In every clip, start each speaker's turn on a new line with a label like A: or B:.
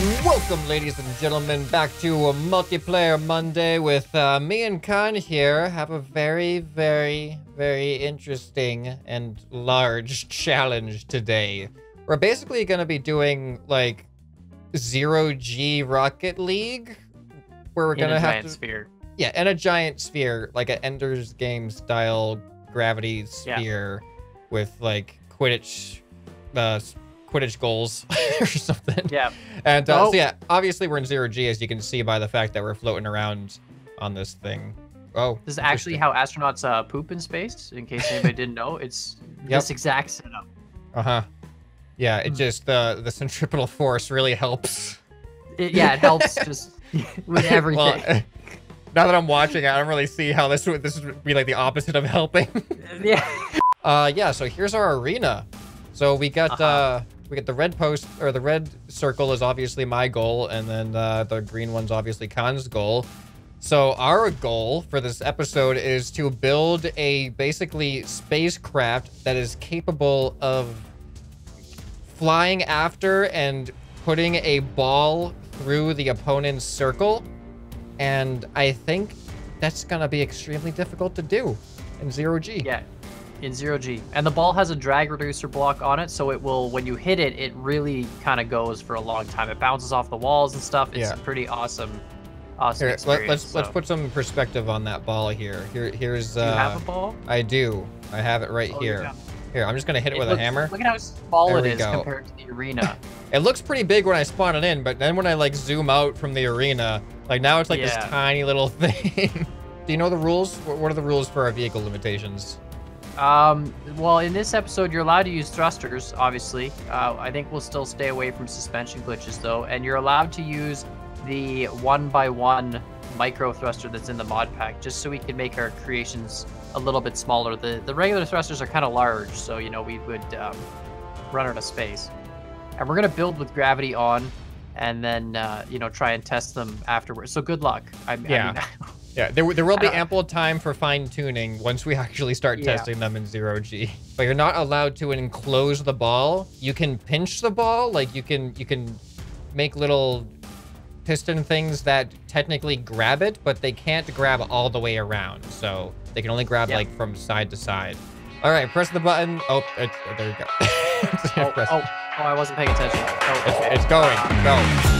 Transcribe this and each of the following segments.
A: Welcome, ladies and gentlemen, back to a multiplayer Monday with uh, me and Kan here. Have a very, very, very interesting and large challenge today. We're basically going to be doing like zero G Rocket League, where we're going to have
B: giant
A: to
B: sphere.
A: yeah, and a giant sphere, like an Ender's Game style gravity
B: Yeah.
A: sphere with like Quidditch, uh, Quidditch goals or something.
B: Yeah.
A: And uh,
B: Oh.
A: so yeah, obviously we're in zero G, as you can see by the fact that we're floating around on this thing. Oh,
B: This is actually how astronauts uh, poop in space. In case anybody didn't know, it's
A: Yep.
B: this exact setup.
A: Uh huh. Yeah, it
B: Hmm.
A: just uh, the centripetal force really helps.
B: It, yeah, it helps just with everything.
A: well, now that I'm watching, I don't really see how this would this would be like the opposite of helping.
B: yeah.
A: Uh, yeah. So here's our arena. So we got
B: Uh-huh.
A: uh, we get the red post or the red circle is obviously my goal, and then uh, the green one's obviously Kan's goal. So our goal for this episode is to build a basically spacecraft that is capable of flying after and putting a ball through the opponent's circle. And I think that's gonna be extremely difficult to do in zero G.
B: Yeah. In zero G. And the ball has a drag reducer block on it, so it will when you hit it, it really kind of goes for a long time. It bounces off the walls and stuff. It's
A: Yeah.
B: pretty awesome. Awesome
A: Here, let,
B: experience.
A: let's let's put some perspective on that ball here. Here, here's.
B: Do you
A: Uh,
B: have a ball?
A: I do. I have it right
B: Oh,
A: here.
B: have-
A: Here, I'm just gonna hit it, with
B: looks-
A: a hammer.
B: Look at how small
A: There
B: it is
A: go.
B: compared to the arena.
A: It looks pretty big when I spawn it in, but then when I like zoom out from the arena, like now it's like this tiny little thing. do you know the rules? What what are the rules for our vehicle limitations?
B: Um, well, in this episode, you're allowed to use thrusters, obviously. Uh, I think we'll still stay away from suspension glitches, though. And you're allowed to use the one by one micro thruster that's in the mod pack, just so we can make our creations a little bit smaller. The the regular thrusters are kind of large, so you know we would um, run out of space. And we're gonna build with gravity on, and then uh, you know try and test them afterwards. So good luck. I,
A: Yeah.
B: I mean,
A: Yeah, there, there will be
B: uh,
A: ample time for fine tuning once we actually start
B: Yeah.
A: testing them in zero G. But you're not allowed to enclose the ball. You can pinch the ball, like you can you can make little piston things that technically grab it, but they can't grab all the way around. So they can only grab
B: Yeah.
A: like from side to side. All right, press the button. Oh, it, there you go.
B: oh, oh, oh, I wasn't paying attention. Oh,
A: it's, it's going. Go.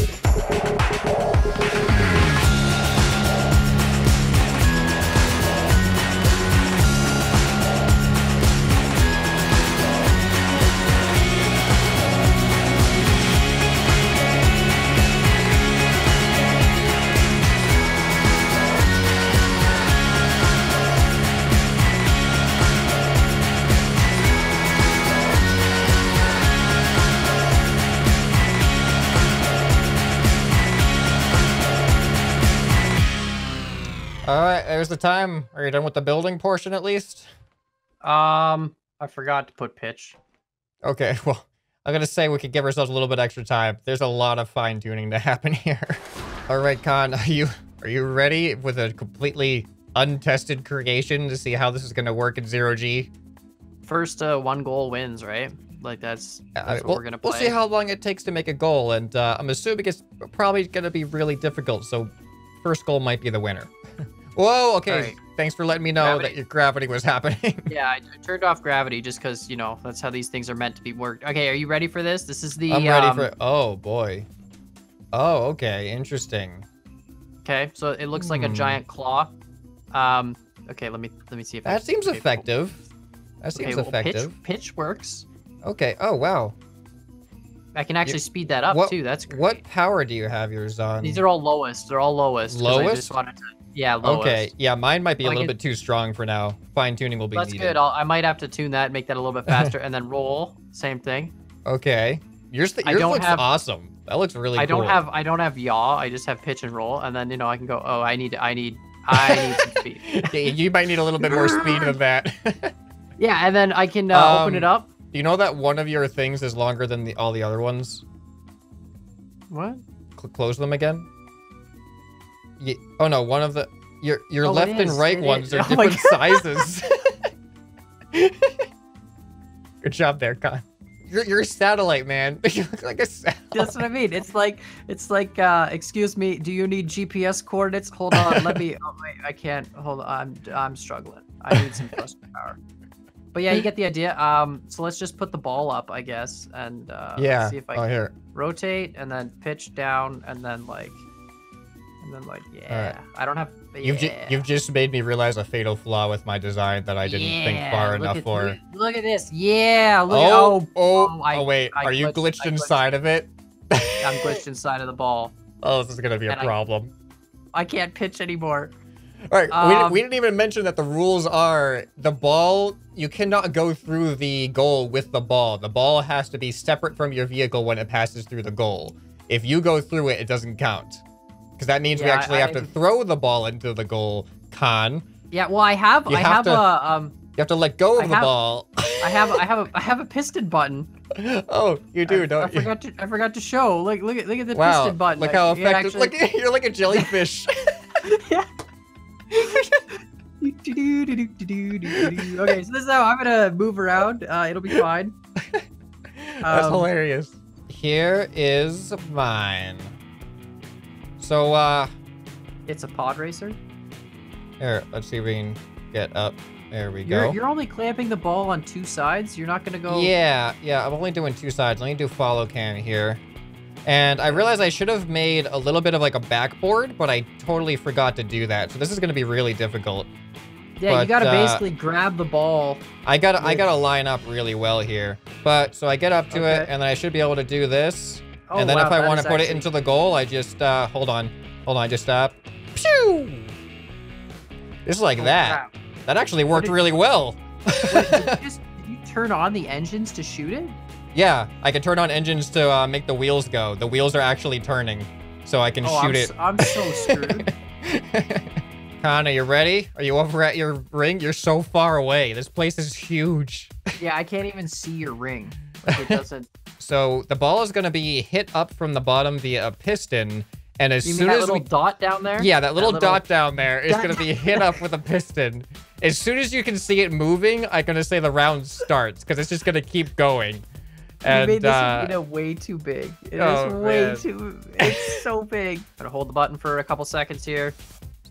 A: All right, there's the time. Are you done with the building portion at least?
B: Um, I forgot to put pitch.
A: Okay, well, I'm gonna say we could give ourselves a little bit extra time. There's a lot of fine tuning to happen here. All right, Kan, are you are you ready with a completely untested creation to see how this is gonna work in zero G.
B: First, uh, one goal wins, right? Like that's, that's
A: Uh,
B: what
A: we'll,
B: we're gonna play.
A: we'll see how long it takes to make a goal, and uh, I'm assuming it's probably gonna be really difficult. So, first goal might be the winner. Whoa, okay.
B: Alright.
A: Thanks for letting me know
B: Gravity.
A: that your gravity was happening.
B: Yeah, I, I turned off gravity just because you know that's how these things are meant to be worked. Okay, are you ready for this? This is the.
A: I'm ready
B: um,
A: for. Oh boy. Oh, okay. Interesting.
B: Okay, so it looks like a
A: Hmm.
B: giant claw. Um. Okay, let me let me see if
A: That
B: can-
A: seems
B: okay,
A: effective. That
B: Okay,
A: seems
B: well,
A: effective.
B: pitch pitch works.
A: Okay. Oh wow.
B: I can actually speed that up
A: what-
B: too. That's great.
A: What power do you have yours on?
B: These are all lowest. They're all lowest. I
A: Lowest?
B: Just wanted to, yeah, lowest.
A: Okay. Yeah, mine might be a little
B: can-
A: bit too strong for now. Fine tuning will be
B: That's
A: needed.
B: good. I'll, I might have to tune that, make that a little bit faster, and then roll. Same thing.
A: Okay. Yours, th- yours
B: don't
A: looks
B: have-
A: awesome. That looks really
B: I don't have I don't have yaw. I just have pitch and roll, and then you know I can go. Oh, I need I need I need some speed.
A: Yeah, you might need a little bit more speed than that.
B: Yeah, and then I can uh, open it
A: Um,
B: up.
A: Do you know that one of your things is longer than the, all the other ones?
B: What?
A: Cl- close them again. Ye- oh no, one of the your your
B: Oh,
A: left and right
B: it
A: ones
B: is.
A: are
B: Oh
A: different sizes. Good job there, Kan. You're, you're a satellite, man. you look like a satellite.
B: That's what I mean. It's like it's like uh excuse me, do you need GPS coordinates? Hold on, let me oh wait, I can't hold on. I'm I'm struggling. I need some thruster power. But yeah, you get the idea. Um so let's just put the ball up, I guess, and uh
A: yeah.
B: see if I
A: oh,
B: can
A: here.
B: rotate and then pitch down and then like and then like yeah. I don't have
A: You've ju- you've just made me realize a fatal flaw with my design that I didn't think far enough
B: at-
A: for.
B: Look, look at this. Yeah, look
A: oh,
B: at
A: oh,
B: oh, I-
A: oh, wait.
B: I
A: Are you
B: glitched-
A: glitched
B: I glitched.
A: inside of it?
B: I'm glitched inside of the ball.
A: Oh, this is gonna be a
B: And I-
A: problem.
B: I can't pitch anymore.
A: All right, we,
B: Um,
A: we didn't even mention that the rules are the ball. You cannot go through the goal with the ball. The ball has to be separate from your vehicle when it passes through the goal. If you go through it, it doesn't count. Because that means we actually
B: I-
A: have to throw the ball into the goal. Kan,
B: Yeah, well, I have
A: You
B: I
A: have
B: have,
A: to-
B: a um
A: you have to let go of
B: I
A: the
B: have-
A: ball.
B: I have I have a I have a piston button.
A: oh, you do,
B: I,
A: don't
B: I
A: you?
B: forgot to I forgot to show. Look look at look at the
A: Wow,
B: piston button.
A: look how effective.
B: actually-
A: Look, you're like a jellyfish.
B: yeah. okay, so this is how I'm gonna move around. Uh, it'll be fine.
A: That's
B: Um,
A: hilarious. Here is mine. So, uh,
B: It's a pod racer.
A: here, let's see if we can get up. There we
B: You're
A: go.
B: you're only clamping the ball on two sides. You're not gonna go.
A: Yeah, yeah, I'm only doing two sides. Let me do follow cam here. And I realized I should have made a little bit of like a backboard, but I totally forgot to do that. So this is going to be really difficult.
B: Yeah,
A: but,
B: you gotta
A: uh,
B: basically grab the ball.
A: I got to I got to line up really well here. But so I get up to it and then I should be able to do this.
B: Oh,
A: and then
B: wow,
A: if I want to put it into the goal, I just uh hold on. Hold on, just uh pew. Just like
B: Oh,
A: that. That actually worked
B: did-
A: really well.
B: Wait, did, you just, did you turn on the engines to shoot it?
A: Yeah, I can turn on engines to uh, make the wheels go. The wheels are actually turning, so I can
B: oh, I'm,
A: shoot
B: s-
A: it.
B: I'm so screwed.
A: Kan, are you ready? Are you over at your ring? You're so far away. This place is huge.
B: yeah, I can't even see your ring. It doesn't.
A: So the ball is going to be hit up from the bottom via a piston, and as
B: You
A: soon
B: that
A: as
B: little
A: we
B: dot down there?
A: yeah, that little,
B: little-
A: dot down there is going to be hit up with a piston. As soon as you can see it moving, I'm going to say the round starts because it's just going to keep going.
B: You
A: And
B: made this
A: uh,
B: arena way too big. It is
A: oh,
B: way
A: man.
B: too. It's so big. Gotta hold the button for a couple seconds here.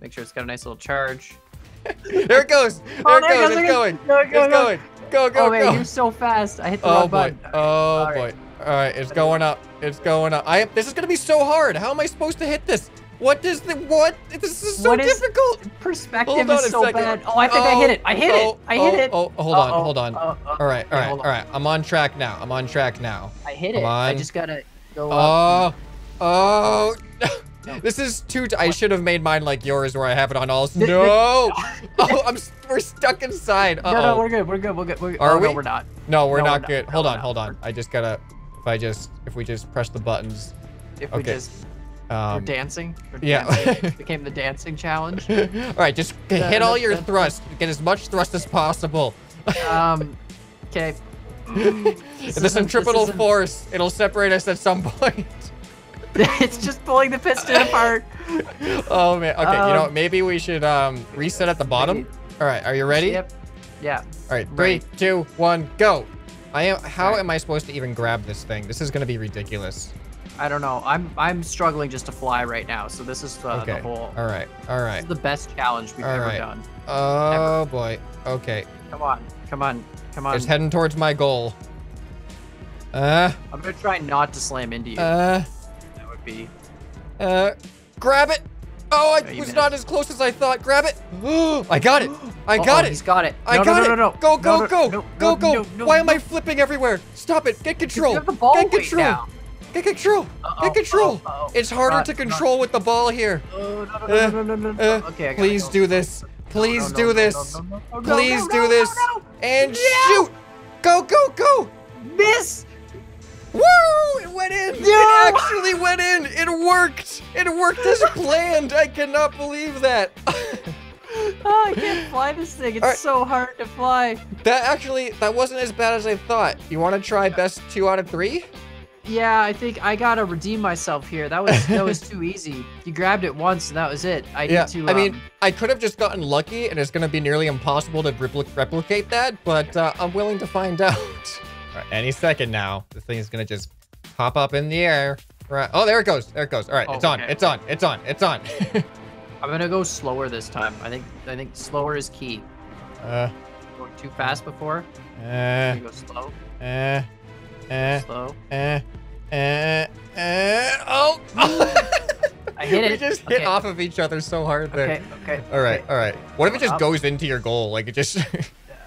B: Make sure it's got a nice little charge.
A: there it goes. There
B: Oh,
A: it
B: there it
A: goes.
B: goes,
A: It's
B: it
A: going.
B: goes. Go, go,
A: It's going. Go, go,
B: oh man,
A: go.
B: you're so fast. I hit the
A: Oh
B: wrong
A: boy.
B: button.
A: Oh
B: All
A: boy.
B: right.
A: All right, it's going up. It's going up. I this is gonna be so hard. How am I supposed to hit this? What does the what? This is so
B: What is-
A: difficult.
B: Perspective
A: on
B: is so bad. Oh, I think I hit it. I hit
A: oh,
B: it. I hit
A: oh,
B: it.
A: Oh, hold on, hold on. All right, all right,
B: hold
A: all
B: on.
A: right. I'm on track now. I'm on track now.
B: I hit
A: Come
B: it. I just gotta go oh, up.
A: Oh, oh. This is too. T- I should have made mine like yours, where I have it on all. No. oh, I'm. We're stuck inside. Uh
B: No, no,
A: oh.
B: we're good. We're good. We're good. We're,
A: Are
B: oh, No,
A: we?
B: we're not.
A: No, we're
B: No,
A: not
B: we're
A: good.
B: not.
A: Hold
B: No,
A: on, hold on. I just gotta. If I just, if we just press the buttons.
B: If we just
A: Um,
B: we're dancing. We're
A: yeah.
B: dancing. It became the dancing challenge.
A: all right, just hit all your thrust. Get as much thrust as possible.
B: Um. Okay.
A: the centripetal force, it'll separate us at some point.
B: it's just pulling the piston apart.
A: Oh man. Okay, you know
B: Um,
A: what? Maybe we should um reset at the bottom. All right, are you ready?
B: Yep. Yeah.
A: All right, three,
B: Ready.
A: two, one, go. I am. How
B: Alright.
A: am I supposed to even grab this thing? This is gonna be ridiculous.
B: I don't know. I'm I'm struggling just to fly right now. So this is uh,
A: okay.
B: the whole.
A: All right. All right.
B: This is the best challenge we've
A: All
B: ever
A: right.
B: done.
A: Oh boy. Okay.
B: Come on. Come on. Come on.
A: Just heading towards my goal. Uh.
B: I'm gonna try not to slam into you.
A: Uh.
B: That be.
A: Uh. Grab it. Oh, I
B: Yeah, you
A: was not as close as I thought. Grab it. I got it. I got
B: Uh-oh,
A: it.
B: He's got it.
A: I
B: no,
A: got
B: no,
A: it.
B: no, no, no.
A: Go,
B: No,
A: go,
B: no,
A: go,
B: no,
A: go, go.
B: no, no,
A: Why am. I flipping everywhere? Stop it. Get control.
B: You have the ball
A: Get control.
B: now.
A: Get control.
B: Uh-oh,
A: Get control.
B: uh-oh, uh-oh.
A: It's harder
B: Not-
A: to
B: not-
A: control with the ball here.
B: Oh, no, no,
A: Uh,
B: no, no, no, no, no.
A: Uh,
B: okay,
A: please
B: go.
A: do this. Please
B: No, no,
A: do this.
B: no, no, no, no,
A: Please do this.
B: no, no.
A: And shoot. Go, go, go.
B: Miss.
A: Woo! It went in.
B: No!
A: It actually went in. It worked. It worked as planned. I cannot believe that.
B: Oh, I can't fly this thing. It's
A: Alright.
B: so hard to fly.
A: that actually, that wasn't as bad as I thought. You want to try best two out of three?
B: Yeah, I think I gotta redeem myself here. That was that was too easy. You grabbed it once and that was it. I
A: Yeah,
B: need to.
A: I mean,
B: um,
A: I could have just gotten lucky, and it's going to be nearly impossible to repli- replicate that, but uh, I'm willing to find out. Right, any second now, this thing is going to just pop up in the air. Right. Oh, there it goes. There it goes. All right,
B: Oh,
A: it's on.
B: okay.
A: It's on. It's on. It's on.
B: I'm gonna go slower this time. I think I think slower is key.
A: uh,
B: Going too fast before.
A: uh,
B: go slow,
A: uh, uh,
B: slow.
A: uh, uh, uh, oh!
B: I hit it.
A: We just hit
B: Okay.
A: off of each other so hard there.
B: Okay, okay.
A: All right,
B: okay.
A: all right. What if it just goes into your goal? Like it just.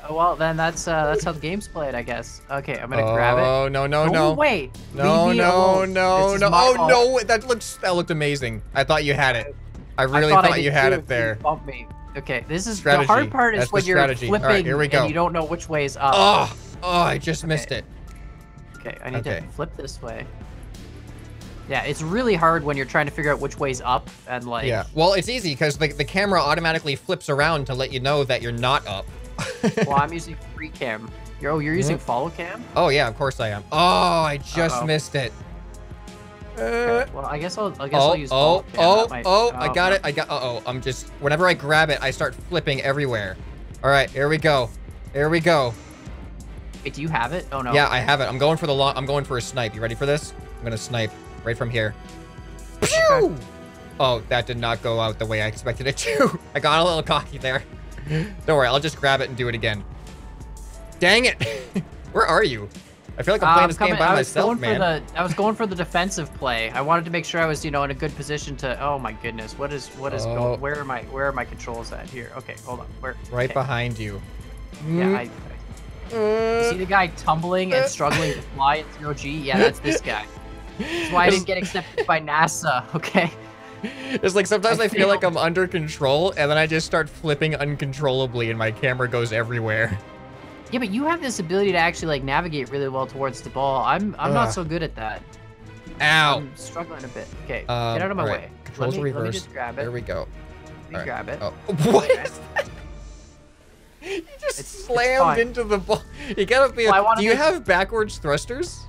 B: Uh, Well, then that's uh, that's how the game's played, I guess. Okay, I'm gonna grab it.
A: Oh no no no!
B: away.
A: No, no, no, no. Oh
B: fault.
A: no, that looks that looked amazing. I thought you had it. I really
B: I
A: thought,
B: I
A: you had
B: too
A: it there.
B: Bump me. Okay, this is
A: Strategy.
B: the hard part is
A: That's
B: when you're
A: strategy. All right,
B: flipping
A: here we go.
B: and you don't know which way is up.
A: Oh, oh, I just
B: Okay.
A: missed it.
B: Okay, I need
A: Okay.
B: to flip this way. Yeah, it's really hard when you're trying to figure out which way's up and like.
A: Yeah. Well, it's easy because the, the camera automatically flips around to let you know that you're not up.
B: Well, I'm using free cam. You're, oh, you're using follow cam.
A: oh yeah, of course I am. Oh, I just
B: Uh-oh.
A: missed it. Uh,
B: Okay, well, I guess I'll. I guess
A: oh,
B: I'll use follow
A: oh, oh,
B: might-
A: oh, I got
B: no.
A: it. I got, uh-oh. I'm just, whenever I grab it, I start flipping everywhere. All right, here we go. Here we go.
B: Wait, do you have it? Oh no.
A: Yeah, I have it. I'm going for the long. I'm going for a snipe. You ready for this? I'm gonna snipe right from here. Pew! Oh, that did not go out the way I expected it to. I got a little cocky there. Don't worry, I'll just grab it and do it again. Dang it! Where are you? I feel like I'm
B: Uh,
A: playing
B: I'm
A: this
B: coming,
A: game by
B: I was
A: myself,
B: going
A: man.
B: for the. I was going for the defensive play. I wanted to make sure I was, you know, in a good position to. Oh my goodness, what is what is
A: Oh.
B: going? Where are my where are my controls at here? Okay, hold on. Where?
A: Right
B: okay.
A: behind you.
B: Yeah, I, I
A: Uh,
B: see the guy tumbling and struggling to fly in zero G. Yeah, that's this guy. That's why I didn't get accepted by NASA. Okay.
A: It's like sometimes
B: I
A: I feel like. I'm under control, and then I just start flipping uncontrollably, and my camera goes everywhere.
B: Yeah, but you have this ability to actually like navigate really well towards the ball. I'm I'm
A: Ugh.
B: not so good at that.
A: Ow!
B: I'm struggling a bit. Okay,
A: Um,
B: get out of my
A: alright,
B: way.
A: Controls
B: let me, Let me just grab it.
A: There we go.
B: Let me
A: alright.
B: grab it.
A: Oh, what is that? You just
B: It's- it's
A: slammed
B: fine.
A: into the ball. You gotta be.
B: Well,
A: do you
B: make-
A: have backwards thrusters?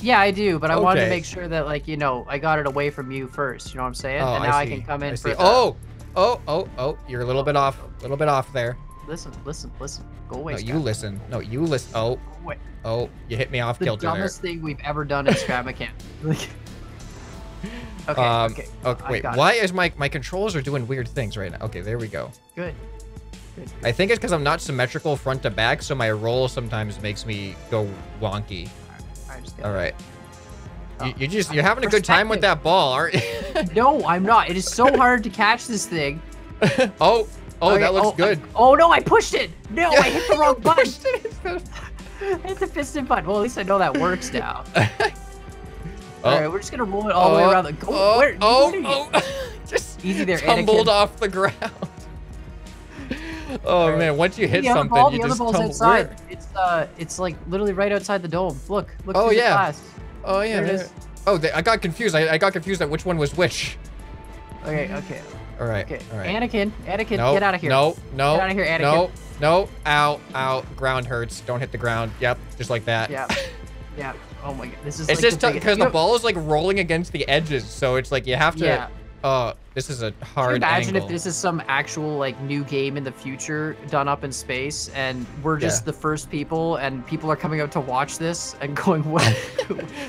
B: Yeah, I do, but I wanted to make sure that like you know I got it away from you first. You know what I'm saying?
A: Oh,
B: and now I,
A: see.
B: can come in
A: I
B: for the-
A: Oh, oh, oh, oh! You're a little bit off. A little bit off there.
B: Listen, listen, listen. Go away.
A: No, you listen. No, you listen. Oh,
B: away.
A: oh! You hit me off
B: The
A: kilter there.
B: dumbest thing we've ever done in Scrap Mechanic. Okay,
A: Um,
B: okay.
A: Okay, wait. Why is my my controls are doing weird things right now? Okay, there we go.
B: Good. Good.
A: I think it's because I'm not symmetrical front to back, so my roll sometimes makes me go wonky.
B: I
A: All right.
B: Oh,
A: You, you just you're having a good time with that ball, aren't you?
B: No, I'm not. It is so hard to catch this thing.
A: oh, oh,
B: Okay,
A: that looks
B: oh, I-
A: good.
B: oh no, I pushed it. No, I hit the wrong button.
A: pushed it instead of-
B: I hit the piston button. Well, at least I know that works now.
A: Oh,
B: All right, we're just gonna roll it all the way
A: oh,
B: around the. Go,
A: oh,
B: where,
A: oh, oh, just
B: Easy there,
A: tumbled
B: Anakin.
A: off the ground. Oh man, once you hit
B: the
A: something,
B: ball,
A: you
B: the other
A: just
B: ball's
A: tumble.
B: outside.
A: Where?
B: It's uh, it's like literally right outside the dome. Look, look
A: Oh, yeah.
B: the glass.
A: Oh yeah,
B: There.
A: Oh, they, I got confused. I, I got confused at which one was which.
B: Okay, okay,
A: All right,
B: okay.
A: all right.
B: Anakin, Anakin,
A: no,
B: get out of here.
A: No, no,
B: Get outta here, Anakin.
A: no, no. Ow, ow. Ground hurts. Don't hit the ground. Yep, just like that.
B: Yeah. Yeah. Oh my god. This is.
A: It's
B: like
A: just because
B: you
A: the ball is like rolling against the edges, so it's like you have to.
B: Yeah.
A: Oh, this is a hard
B: Can you imagine
A: angle.
B: if this is some actual like new game in the future done up in space and we're just
A: Yeah.
B: the first people and people are coming out to watch this and going what?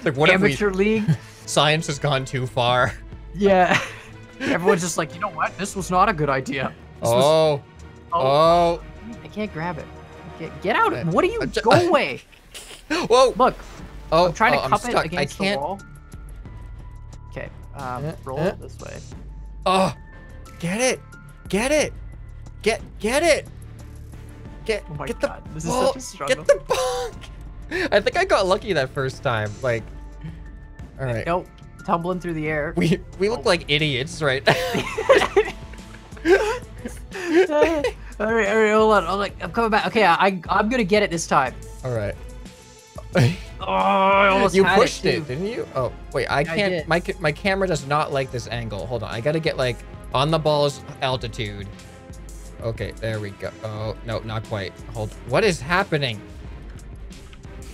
A: Like what if we
B: amateur league?
A: Science has gone too far?
B: yeah. Everyone's just like you know what? This was not a good idea. This was-
A: Oh, oh,
B: I can't grab it. Get, get out what are you?
A: Uh, ju-
B: go away.
A: Whoa!
B: look.
A: Oh,
B: I'm trying
A: oh,
B: to cup it
A: stuck. I can't.
B: wall. okay um,
A: Uh,
B: roll
A: uh.
B: it this way
A: Oh, get it, get it, get get it, get
B: Oh my
A: get
B: God,
A: the
B: this is
A: ball,
B: such a struggle.
A: get the ball. I think I got lucky that first time. Like, all right,
B: nope tumbling through the air
A: we we look like idiots right
B: all right, all right, hold on. I'm like, I'm coming back. Okay, I, I'm gonna get it this time.
A: all right.
B: Oh, I almost
A: you
B: had
A: pushed
B: it,
A: it, didn't you? Oh, wait, I
B: I
A: can't.
B: did.
A: my my camera does not like this angle. Hold on, I gotta get like on the ball's altitude. Okay, there we go. Oh no, not quite. Hold. What is happening?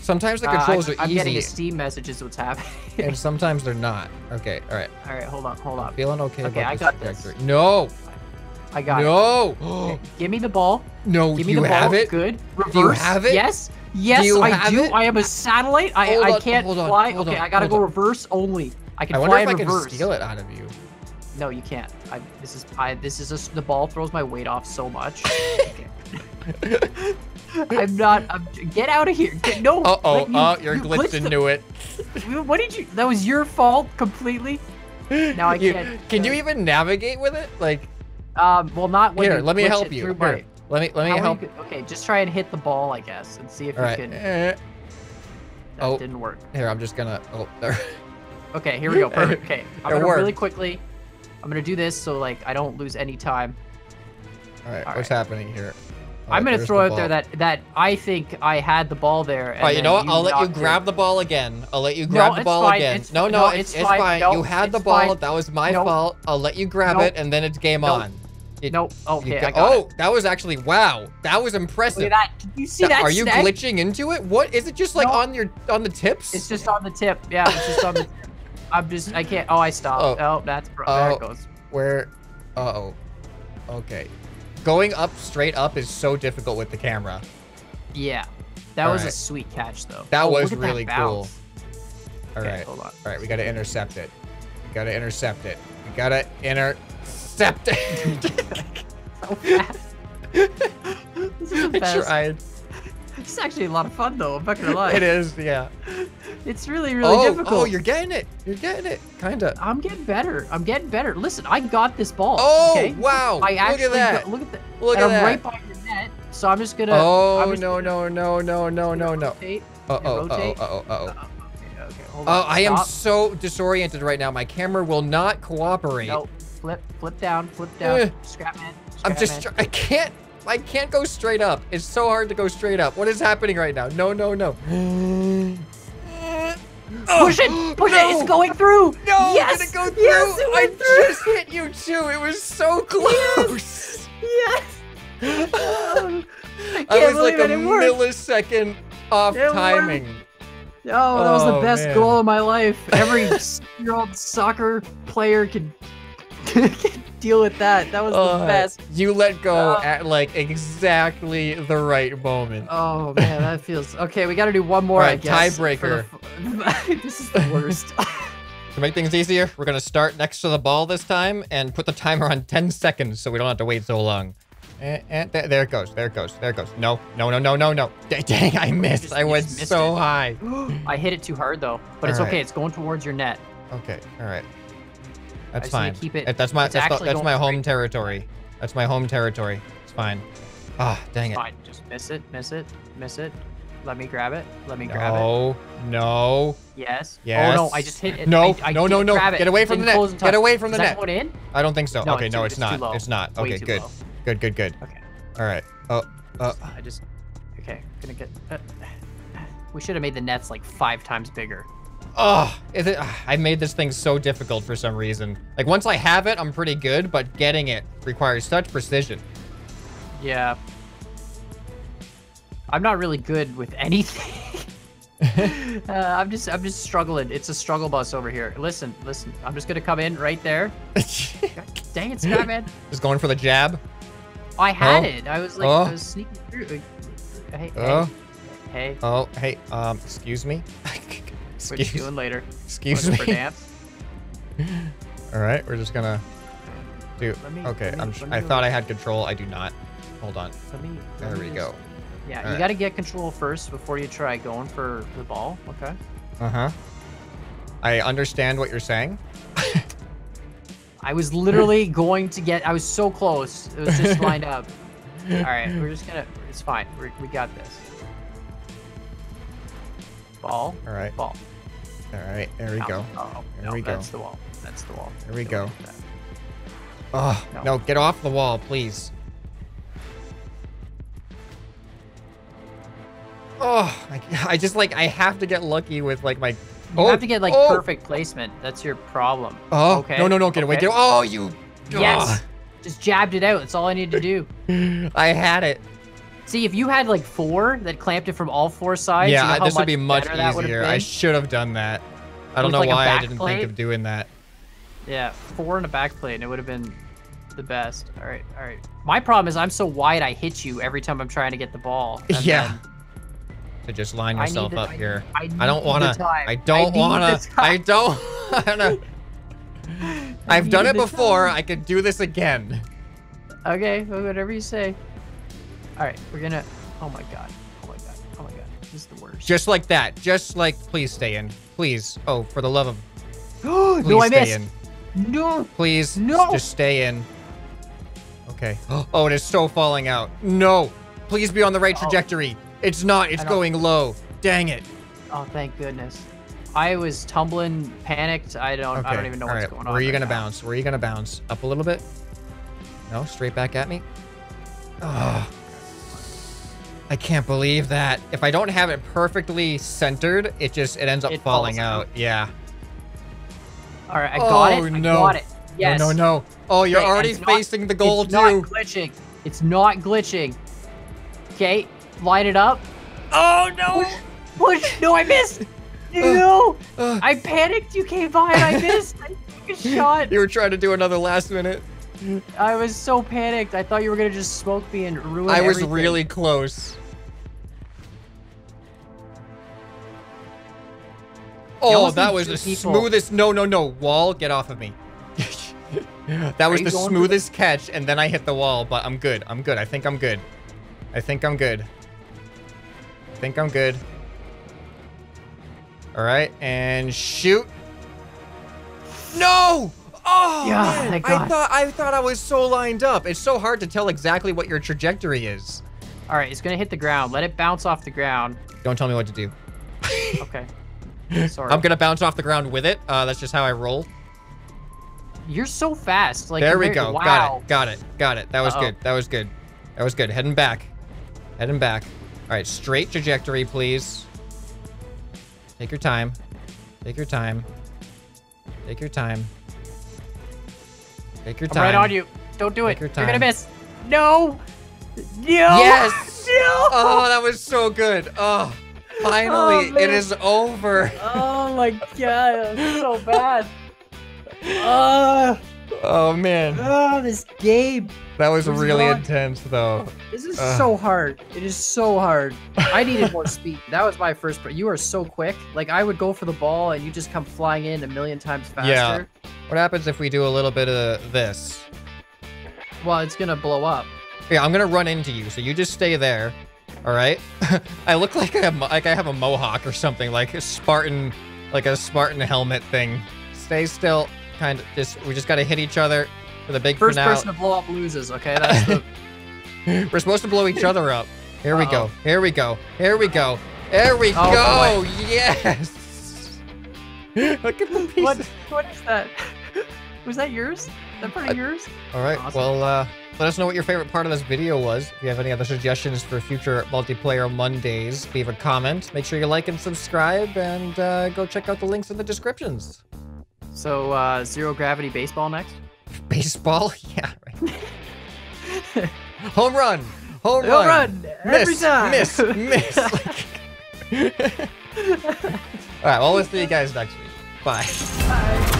A: Sometimes the
B: Uh,
A: controls
B: I,
A: are
B: I'm getting a
A: easy,
B: Steam message is what's happening.
A: and sometimes they're not. Okay, all right.
B: all right, hold on, hold on.
A: Feeling okay,
B: Okay,
A: about
B: I
A: this
B: got this.
A: trajectory. No,
B: I got it.
A: no,
B: Okay, give me the ball.
A: no.
B: Give me
A: you
B: the ball.
A: have it.
B: Good. Reverse.
A: you have it?
B: Yes. Yes,
A: you
B: I do.
A: it?
B: I am a satellite. I,
A: Hold
B: I can't
A: hold on,
B: fly.
A: hold
B: okay,
A: on,
B: I gotta go
A: on.
B: reverse only. I can
A: I wonder if I can steal it out of you.
B: No, you can't. I, this is I. This is just the ball throws my weight off so much. Okay. I'm not. I'm, get out of here. Get, no.
A: Uh oh,
B: you-
A: oh, you're
B: you
A: glitched
B: the-
A: into it.
B: What did you? That was your fault completely. Now I
A: You-
B: can't.
A: Can you
B: uh,
A: even navigate with it? Like,
B: Um. Well, not when
A: here, let me help you. Here,
B: my-
A: let me let me
B: How are you
A: help.
B: okay, just try and hit the ball, I guess, and see if
A: All
B: you
A: right.
B: can.
A: eh,
B: That
A: oh.
B: didn't work.
A: Here, I'm just gonna. Oh, there.
B: Okay, here we go. Perfect. Okay, I'm
A: It
B: gonna really quickly. I'm gonna do this so like I don't lose any time.
A: All right,
B: All
A: what's
B: right.
A: happening here? All
B: I'm
A: right,
B: gonna throw
A: the
B: out there that that I think I had the ball there. And
A: All right, you know what? I'll let you
B: knocked it.
A: grab the ball again. I'll let you
B: No,
A: grab the
B: it's
A: ball
B: fine,
A: again.
B: it's
A: no, no,
B: no,
A: it's,
B: it's
A: it's
B: fine.
A: fine.
B: No,
A: you had the ball.
B: fine.
A: That was my
B: No.
A: fault. I'll let you grab
B: No.
A: it, and then it's game
B: No.
A: on. It-
B: Nope.
A: you
B: Okay,
A: go-
B: I got
A: oh,
B: it.
A: that was actually wow. That was
B: Look
A: impressive.
B: at that. Did you see
A: Th-
B: that?
A: Are you
B: snag?
A: glitching into it? What is it? Just like
B: No.
A: on your on the tips?
B: It's just on the tip. Yeah, it's just on the. tip. I'm just. I can't. Oh, I stopped.
A: Oh.
B: Oh, that's. Bro- there
A: Oh.
B: it goes.
A: Where? Uh oh. Okay. Going up straight up is so difficult with the camera.
B: Yeah, that was a sweet catch though.
A: That
B: Oh,
A: was really
B: that
A: cool.
B: bounce.
A: All
B: Okay,
A: right.
B: hold on.
A: All right, we gotta intercept it. We gotta intercept it. We gotta it.
B: So fast. this is the
A: I tried.
B: It's actually a lot of fun though. I'm not gonna lie.
A: It is, yeah.
B: It's really, really
A: oh,
B: difficult.
A: oh, you're getting it. You're getting it, kinda.
B: I'm getting better. I'm getting better. Listen, I got this ball.
A: Oh,
B: okay?
A: wow.
B: I
A: Look
B: actually
A: at that.
B: Got, look at that.
A: Look at
B: I'm
A: that.
B: right by your net, so I'm just gonna.
A: Oh
B: just
A: no
B: gonna
A: no no no no no no.
B: Rotate.
A: Uh oh uh oh uh oh uh oh.
B: Okay, okay, hold
A: Oh. I am so disoriented right now. My camera will not cooperate.
B: No, flip, flip down, flip down.
A: Eh.
B: Scrapman.
A: I'm just. tr- I can't. I can't go straight up. It's so hard to go straight up. What is happening right now? No, no, no.
B: Push it! Push
A: no.
B: it! It's going through!
A: No,
B: yes!
A: it go through?
B: Yes, it
A: I
B: through!
A: just hit you too. It was so close.
B: Yes! Oh, I
A: I was like a millisecond off
B: It worked.
A: timing.
B: Oh, that was the
A: Oh,
B: best
A: man.
B: goal of my life. Every year old soccer player can deal with that. That was
A: Uh,
B: the best.
A: You let go
B: Oh.
A: at like exactly the right moment.
B: Oh man, that feels okay. We got to do one more. I
A: Alright,
B: guess.
A: tiebreaker.
B: this is the worst.
A: To make things easier, we're gonna start next to the ball this time and put the timer on 10 seconds so we don't have to wait so long. And, and th- there it goes. There it goes. There it goes. No, no, no, no, no, no. D- Dang, I missed.
B: just-
A: I went
B: missed
A: so
B: it.
A: high.
B: I hit it too hard though, but it's
A: Alright.
B: okay. It's going towards your net.
A: Okay, all right. That's fine.
B: keep it-
A: That's my that's, the- that's my home
B: straight.
A: territory. That's my home territory. It's fine. Ah, dang it.
B: Fine, just miss it, miss it, miss it. Let me grab it. Let me grab it.
A: No, no.
B: Yes.
A: Yes.
B: Oh no, I just hit it.
A: No,
B: I, I
A: no, no, no. Get away from the net. Get away from the
B: Is that
A: net.
B: going in?
A: I don't think so.
B: No,
A: okay,
B: it's
A: no,
B: too-
A: it's,
B: it's
A: not. It's not. Okay, good.
B: low.
A: Good, good, good.
B: Okay.
A: All right. Oh, uh,
B: I just. Okay, gonna get. Uh, we should have made the nets like five times bigger.
A: Oh, is it, I made this thing so difficult for some reason. Like once I have it, I'm pretty good, but getting it requires such precision.
B: Yeah. I'm not really good with anything. uh, I'm just I'm just struggling. It's a struggle bus over here. Listen, listen. I'm just gonna come in right there. Dang it, Scrapman.
A: Just going for the jab.
B: I had
A: Oh.
B: it. I was like,
A: Oh.
B: I was sneaking through. Like, Hey,
A: Oh.
B: hey, hey.
A: Oh, hey, um, excuse me.
B: What you
A: excuse,
B: doing later?
A: excuse
B: Looking for
A: me.
B: dance?
A: All right, we're just gonna do.
B: Me-
A: Okay,
B: me- me
A: I thought I had control. I do not. Hold on.
B: Let me. let
A: There
B: me
A: we go.
B: Yeah, you
A: Alright.
B: got to get control first before you try going for the ball. Okay.
A: Uh huh. I understand what you're saying.
B: I was literally going to get. I was so close. It was just lined up. All right, we're just gonna. It's fine. We're, we got this. Ball.
A: All right.
B: Ball.
A: All right. There we
B: No,
A: go.
B: Oh,
A: There
B: no,
A: we go.
B: that's the wall. That's the wall.
A: There we
B: Get
A: go.
B: away from that.
A: Oh
B: No.
A: no! Get off the wall, please. Oh, I, I just like I have to get lucky with like my.
B: You
A: oh,
B: have to get like
A: oh,
B: perfect placement. That's your problem.
A: Oh
B: Okay,
A: no no no! Get away! Get, oh you.
B: Yes. Just jabbed it out. That's all I need to do.
A: I had it.
B: See, if you had like four that clamped it from all four sides, you know
A: yeah, this would be much
B: better that would've
A: easier. I should have done that. I don't know
B: like,
A: why I didn't
B: plate?
A: think of doing that.
B: Yeah, four and a back plate, and it would have been the best. All right, all right. My problem is I'm so wide, I hit you every time I'm trying to get the ball. and
A: Yeah.
B: then
A: To just line yourself
B: the-
A: up
B: I-
A: here.
B: I
A: I don't wanna. I don't wanna. I don't wanna. I've done it before.
B: time.
A: I could do this again.
B: Okay, whatever you say. All right, we're gonna. Oh my god. Oh my god. Oh my god. This is the worst.
A: Just like that. Just like, please stay in. Please. Oh, for the love of.
B: no,
A: Please
B: I
A: stay
B: missed.
A: in.
B: No.
A: Please.
B: No.
A: Just stay in. Okay. Oh, it is so falling out. No. Please be on the right
B: Oh.
A: trajectory. It's not. It's going low. Dang it.
B: Oh, thank goodness. I was tumbling, panicked. I don't.
A: Okay.
B: I don't even know
A: all
B: what's
A: right.
B: going on.
A: Where are you
B: right
A: gonna
B: now.
A: bounce? Where are you gonna bounce? Up a little bit? No, straight back at me. Oh, I can't believe that. If I don't have it perfectly centered, it just it ends up
B: It
A: falling out.
B: out.
A: Yeah.
B: All right, I got
A: Oh,
B: it.
A: no.
B: I got it. Yes.
A: No, no, no. Oh, you're already
B: it's not-
A: facing the goal
B: it's
A: too.
B: not glitching. It's not glitching. Okay, line it up.
A: oh no.
B: Push. No, I missed. No.
A: Ugh.
B: I panicked. You came by and I missed. I took a shot.
A: You were trying to do another last minute.
B: I was so panicked. I thought you were gonna just smoke me and ruin
A: I was
B: everything.
A: really close. Oh, that was the
B: people.
A: smoothest. No, no, no. Wall, get off of me. that was the smoothest catch, and then I hit the wall, but I'm good. I'm good. I think I'm good. I think I'm good. I think I'm good. All right, and shoot. No! Oh,
B: Yeah,
A: man. I thought I thought I was so lined up. It's so hard to tell exactly what your trajectory is.
B: All right, it's gonna hit the ground. Let it bounce off the ground.
A: Don't tell me what to do.
B: Okay. Sorry.
A: I'm gonna bounce off the ground with it. Uh, that's just how I roll.
B: You're so fast. Like
A: there we go.
B: Wow.
A: Got it. Got it. Got it. That was
B: Uh-oh.
A: good. That was good. That was good. Heading back. Heading back. All right, straight trajectory, please. Take your time. Take your time. Take your time. Take your
B: I'm
A: time.
B: right on you. Don't do it.
A: Take your
B: You're gonna miss. No. No.
A: Yes!
B: No.
A: Oh, that was so good. Oh, finally,
B: Oh,
A: it is over.
B: Oh my god, so bad. Oh,
A: Oh man,
B: oh, this game.
A: that was
B: Who's
A: really
B: not-
A: intense though.
B: This is
A: Ugh.
B: so hard. It is so hard. I needed more speed. That was my first. But you are so quick. Like I would go for the ball and you just come flying in a million times faster.
A: Yeah. What happens if we do a little bit of this?
B: Well, it's gonna blow up.
A: Yeah, I'm gonna run into you, so you just stay there. All right. I look like I have like I have a mohawk or something, like a Spartan, like a Spartan helmet thing. Stay still. Kind of just we just gotta hit each other with a big
B: First
A: finale.
B: person to blow up loses. Okay, that's the.
A: We're supposed to blow each other up. Here we go. Here we go. Here we go. There we
B: Oh,
A: go. Yes. Look at the pieces.
B: what? What is that? Was that yours? Is that part
A: I-
B: of yours?
A: All right.
B: Awesome.
A: Well, uh, let us know what your favorite part of this video was. If you have any other suggestions for future multiplayer Mondays, leave a comment. Make sure you like and subscribe, and uh, go check out the links in the descriptions.
B: So uh, zero gravity baseball next.
A: Baseball? Yeah. Right. Home run. Home run!
B: Home
A: run.
B: run every
A: miss,
B: time.
A: Miss. Miss. All right, well, we'll see you guys next week. Bye.
B: Bye.